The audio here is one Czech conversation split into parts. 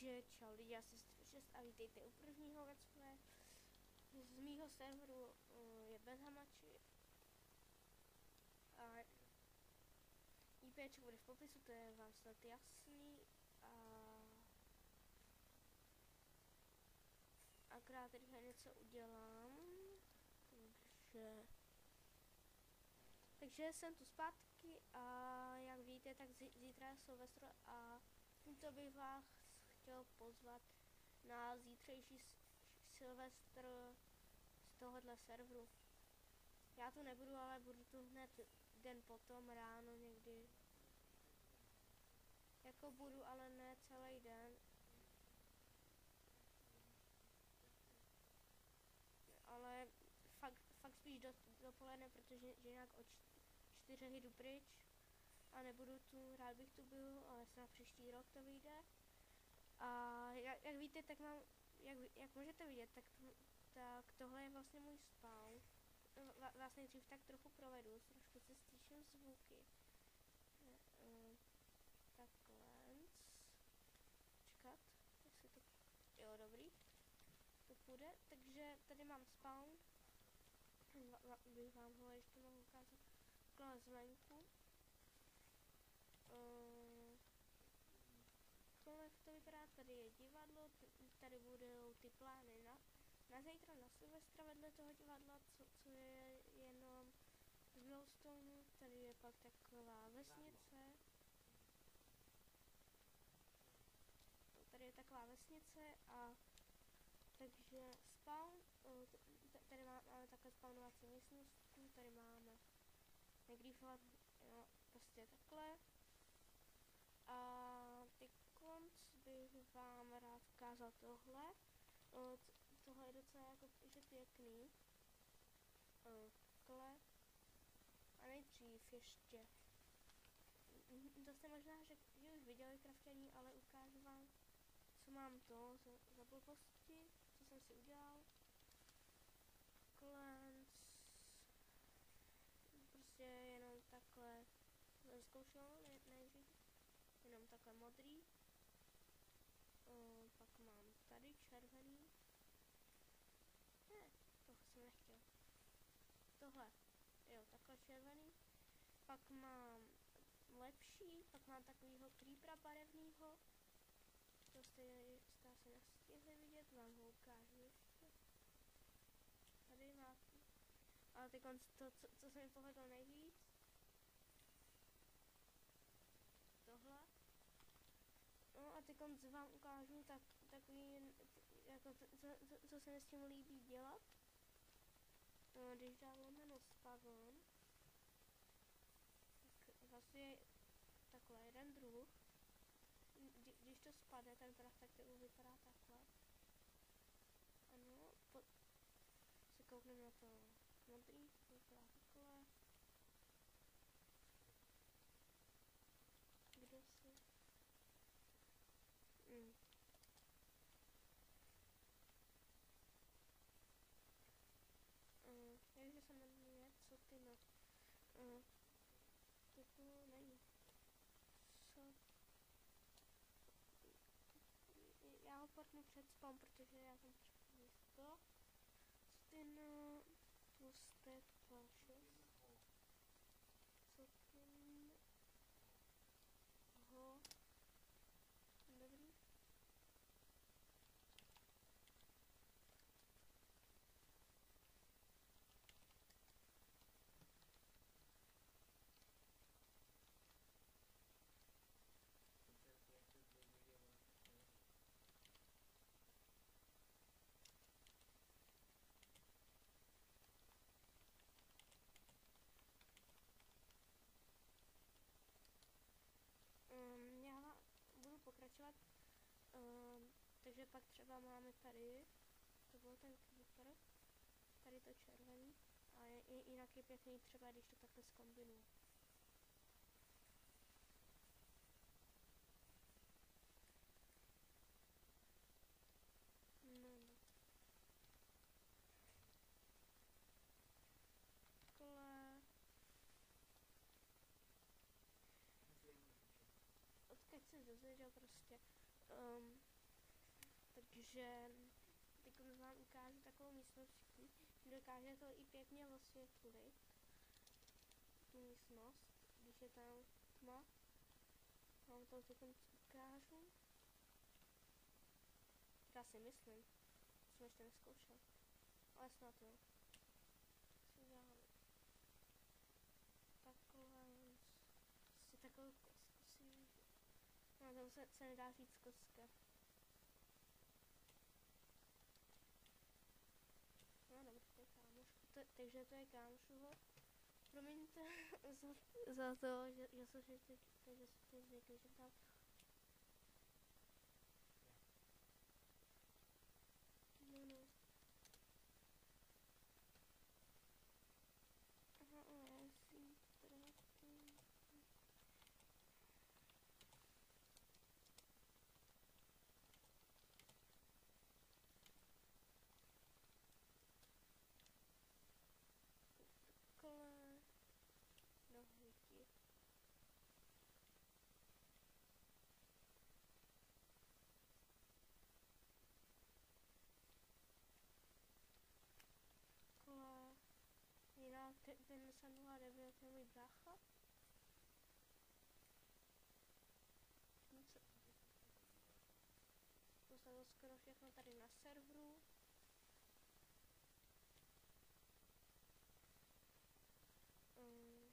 Takže čau lidi, já jsem 6 a vítejte u prvního let's z mýho serveru uh, je bez hamači a IPčko bude v popisu, to je vám snad jasný. A akorát teďka něco udělám, takže takže jsem tu zpátky a jak víte, tak zítra je Silvestr a tímto bych vás chtěl pozvat na zítřejší Silvestr z tohohle serveru. Já tu nebudu, ale budu tu hned den potom, ráno někdy. Jako budu, ale ne celý den. Ale fakt, fakt spíš do, dopoledne, protože že jinak od čtyřech jdu pryč a nebudu tu, rád bych tu byl, ale snad příští rok to vyjde. A jak, jak víte, tak mám, jak, jak můžete vidět, tak, tak tohle je vlastně můj spawn. Vás nejdřív tak trochu provedu, trošku se zvuky. E, takhle. Čekat, jestli to... Jo, dobrý. To půjde, takže tady mám spawn. Bych vám ho ještě mohl ukázat takhle zvenku. Uh, vypadá, tady je divadlo, tady budou ty plány na, na zítra, na Silvestra vedle toho divadla, co, co je jenom z Glowstoneu, tady je pak taková vesnice. Tady je taková vesnice a takže spawn, tady máme takhle spawnovací místnost, tady máme negriefovat, jo, prostě takhle. A ty konc bych vám rád ukázal tohle. O, tohle je docela jako že pěkný. O, takhle. A nejdřív ještě. To jste možná že, že už viděli kraftění, ale ukážu vám, co mám to za, za blbosti, co jsem si udělal. Klans prostě jenom takhle zkoušel nejdřív, jenom takhle modrý. O, pak mám tady červený. Ne, to jsem nechtěl. Tohle, jo, takhle červený. Pak mám lepší, pak mám takovýho creepera barevnýho. To jste, jste asi nestihli vidět, vám ho ukážu ještě. Tady máte ale teď to, co, co se mi povedlo nejvíc, tohle. No a teď vám ukážu tak, takový, jako co, co, co se mi s tím líbí dělat. No, když dám lomeno spagon, tak vlastně takhle jeden druh. Když to spadne, ten prach, tak to vypadá takhle. Ano, po, se koukneme na to modrý, to vypadá takhle. Kde si? Mm. Uh, takže se jmenuje, co ty no. Uh, není. Co? Já ho portnu před spam, protože já jsem před to. Co ty no tlusté pláše. Co tím ho dobrý. Pokračovat. Um, takže pak třeba máme tady, to byl ten creeper, tady to červený, a je, jinak je pěkný třeba, když to takhle zkombinuju. No, no. Takhle. odkud se dozvěděl prostě. Um, že teď vám ukážu takovou místnost, dokáže to i pěkně osvětlit tu místnost, když je tam tma. Vám to teď ukážu. Já si myslím, jsem ještě neskoušel, ale snad jo. Si takovou kostku si No, to se, se nedá říct kostka. No dobře, to je kámoška. To, takže to je kámošovo. Promiňte za, za to, že, že jsem si teď, že jsem si zvykl, že tam No, no. Aha, ale zítra to... Takhle... Nohvíky. Takhle... Jinak 09 je můj brácha. Něco. Postavil skoro všechno tady na serveru. Um,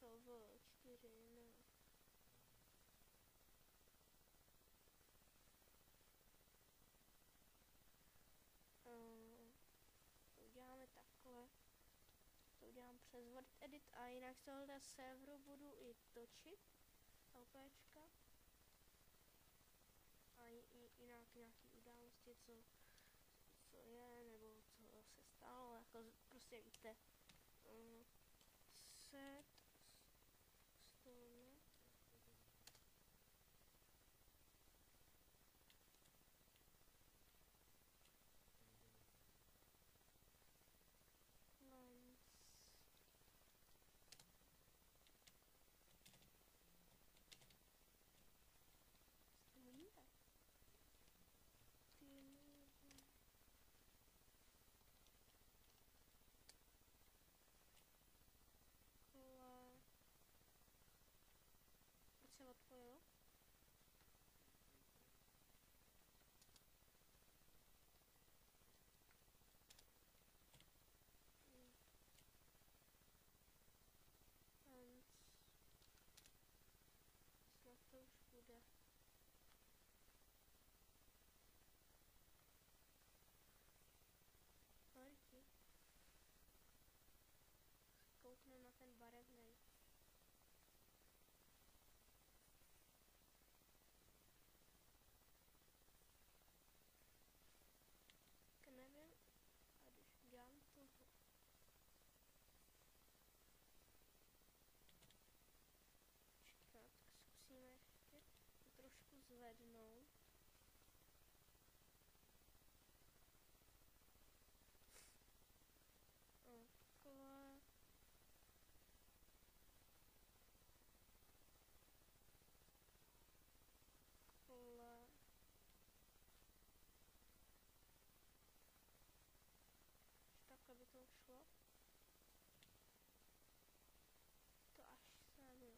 co v čtyři, no. Um, to uděláme takhle. To udělám přes Word Edit a jinak z tohohle serveru budu i točit LPčka. A jinak nějaký události, co, co je, nebo co se stalo, jako prostě víte. Um, set stone. Lens. Střílíte? Střílíte. Kole. Proč se odpojil? Hmm. Lens. Snad to už bude. Horky. Kouknu na ten barevnej. Tak nevím, a když udělám toho. Počkat, zkusíme ještě to trošku zvednout. Takhle. Takhle. Až takhle by to šlo. To až sem, jo.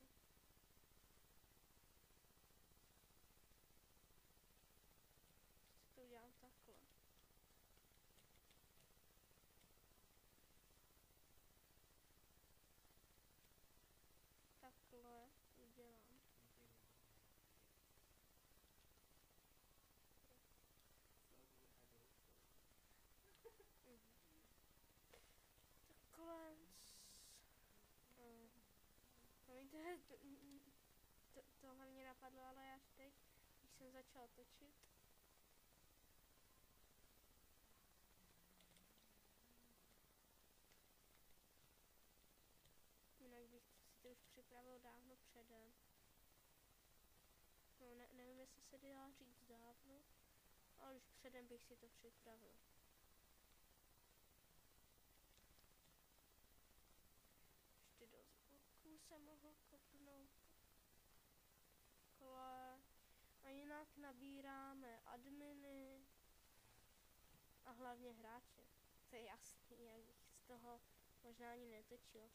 Prostě to udělám takhle. Takhle to udělám. Mhm. Takhle. Uh, promiňte, to, to, tohle mě napadlo, ale až teď, když jsem začal točit. Jinak bych si to už připravil dávno předem. No, ne, nevím, jestli se dá říct dávno, ale už předem bych si to připravil. se mohl kopnout kole. A jinak nabíráme adminy a hlavně hráče. To je jasný, jak bych z toho možná ani netočil.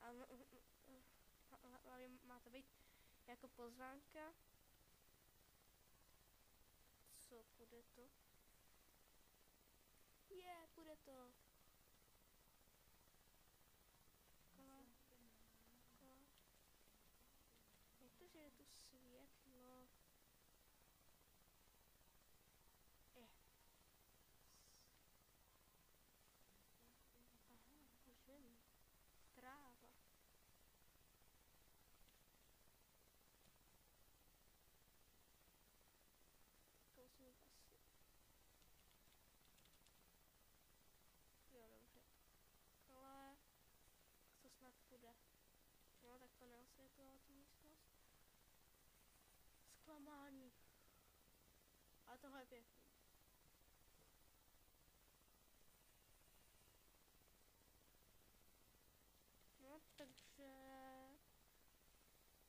A, a, a, a má to být jako pozvánka. Co, bude to? Je, yeah, bude to. Tohle. No, takže...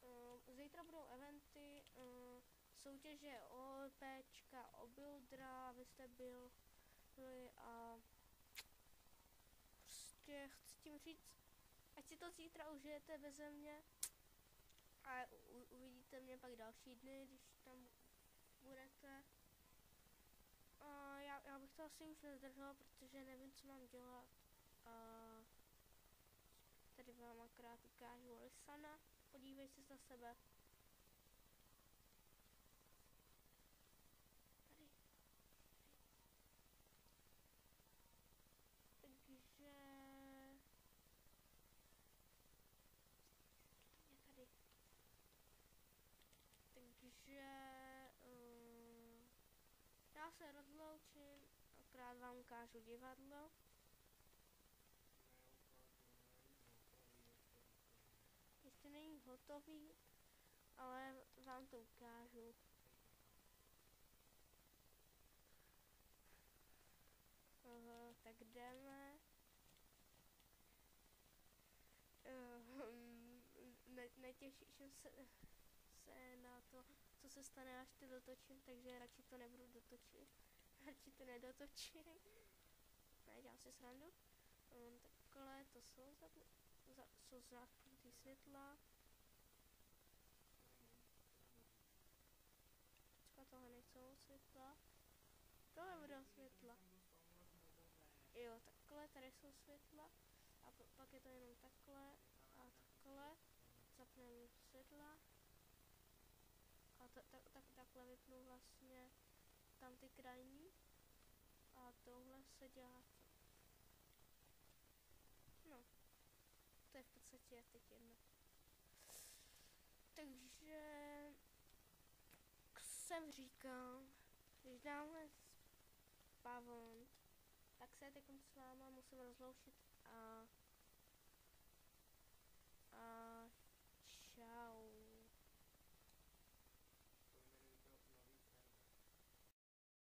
Uh, zítra budou eventy, uh, soutěže o LPčka, o Buildra, abyste byl, byli a prostě chci tím říct, ať si to zítra užijete beze mě a u, uvidíte mě pak další dny, když tam budete. Já, bych to asi už nezdržela, protože nevím, co mám dělat. A tady vám akorát ukážu Lisana. Podívej se za sebe. Tady. Takže... Je tady. Takže... Uh, já se rozloučím, akorát vám ukážu divadlo. Ještě není hotový, ale vám to ukážu. Uh, tak jdeme. Uh, ne, netěším se, se na to, co se stane, až to dotočím, takže radši to nebudu dotočit. Radši to nedotočím. Ne, dělám si srandu. Um, takhle to jsou za, za, jsou zápnutý světla. Třeba tohle nejsou světla. Tohle budou světla. Jo, takhle, tady jsou světla. A pak je to jenom takhle a takhle. Zapneme světla. A ta, ta, tak, takhle vypnu vlastně tam ty krajní. A tohle se dělá? No, to je v podstatě teď jedno. Takže jsem říkal, když dáme spavon, tak se teď s váma musím rozloučit a